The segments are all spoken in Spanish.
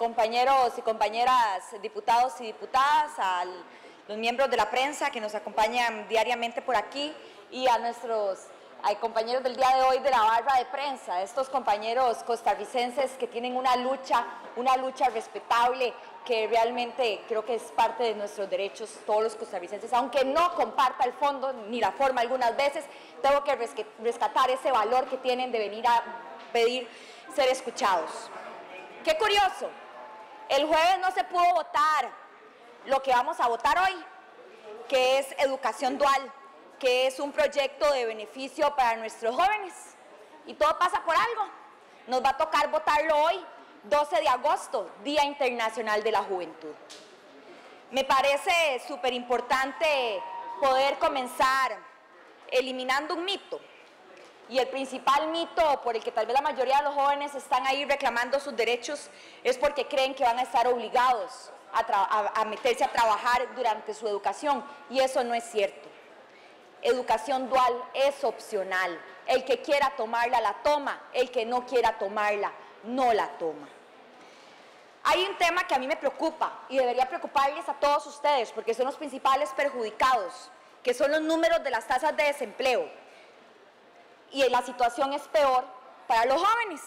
compañeros y compañeras diputados y diputadas, a los miembros de la prensa que nos acompañan diariamente por aquí y a nuestros compañeros del día de hoy de la barra de prensa, estos compañeros costarricenses que tienen una lucha, una lucha respetable que realmente creo que es parte de nuestros derechos todos los costarricenses, aunque no comparta el fondo ni la forma algunas veces, tengo que rescatar ese valor que tienen de venir a pedir ser escuchados. Qué curioso, el jueves no se pudo votar lo que vamos a votar hoy, que es educación dual que es un proyecto de beneficio para nuestros jóvenes. Y todo pasa por algo. Nos va a tocar votarlo hoy, 12 de agosto, Día Internacional de la Juventud. Me parece súper importante poder comenzar eliminando un mito. Y el principal mito por el que tal vez la mayoría de los jóvenes están ahí reclamando sus derechos es porque creen que van a estar obligados a, meterse a trabajar durante su educación. Y eso no es cierto educación dual es opcional. El que quiera tomarla, la toma. El que no quiera tomarla, no la toma. Hay un tema que a mí me preocupa y debería preocuparles a todos ustedes porque son los principales perjudicados, que son los números de las tasas de desempleo. Y la situación es peor para los jóvenes.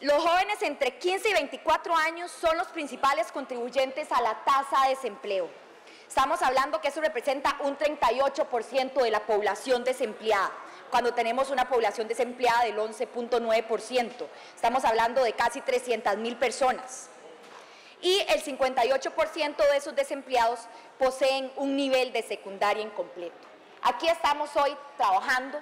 Los jóvenes entre 15 y 24 años son los principales contribuyentes a la tasa de desempleo. Estamos hablando que eso representa un 38% de la población desempleada, cuando tenemos una población desempleada del 11.9%. Estamos hablando de casi 300 mil personas. Y el 58% de esos desempleados poseen un nivel de secundaria incompleto. Aquí estamos hoy trabajando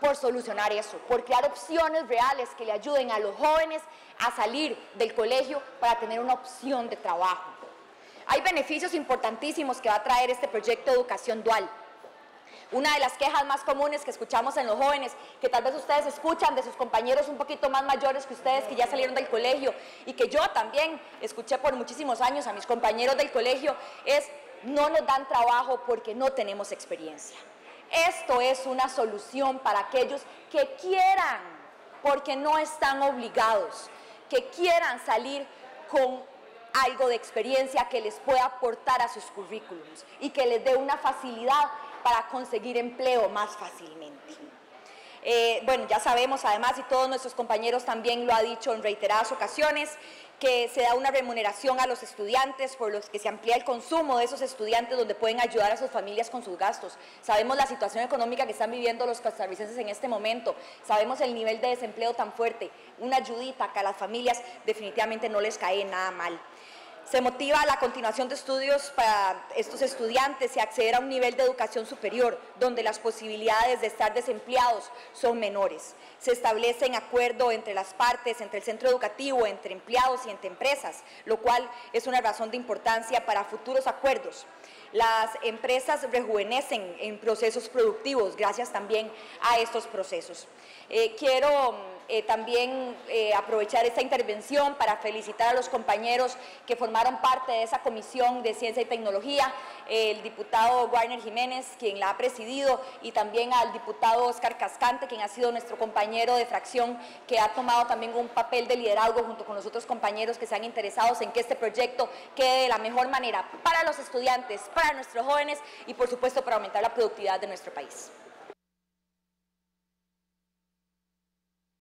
por solucionar eso, por crear opciones reales que le ayuden a los jóvenes a salir del colegio para tener una opción de trabajo. Hay beneficios importantísimos que va a traer este proyecto de educación dual. Una de las quejas más comunes que escuchamos en los jóvenes, que tal vez ustedes escuchan de sus compañeros un poquito más mayores que ustedes que ya salieron del colegio y que yo también escuché por muchísimos años a mis compañeros del colegio, es no nos dan trabajo porque no tenemos experiencia. Esto es una solución para aquellos que quieran, porque no están obligados, que quieran salir con algo de experiencia que les pueda aportar a sus currículums y que les dé una facilidad para conseguir empleo más fácilmente. Eh, bueno, ya sabemos además, y todos nuestros compañeros también lo ha dicho en reiteradas ocasiones, que se da una remuneración a los estudiantes por los que se amplía el consumo de esos estudiantes donde pueden ayudar a sus familias con sus gastos. Sabemos la situación económica que están viviendo los costarricenses en este momento, sabemos el nivel de desempleo tan fuerte, una ayudita que a las familias definitivamente no les cae nada mal. Se motiva la continuación de estudios para estos estudiantes y acceder a un nivel de educación superior, donde las posibilidades de estar desempleados son menores. Se establece en acuerdo entre las partes, entre el centro educativo, entre empleados y entre empresas, lo cual es una razón de importancia para futuros acuerdos. Las empresas rejuvenecen en procesos productivos gracias también a estos procesos. Eh, quiero eh, también eh, aprovechar esta intervención para felicitar a los compañeros que formaron parte de esa comisión de ciencia y tecnología, el diputado Warner Jiménez, quien la ha presidido, y también al diputado Oscar Cascante, quien ha sido nuestro compañero de fracción, que ha tomado también un papel de liderazgo junto con los otros compañeros que se han interesado en que este proyecto quede de la mejor manera para los estudiantes, para nuestros jóvenes y por supuesto para aumentar la productividad de nuestro país.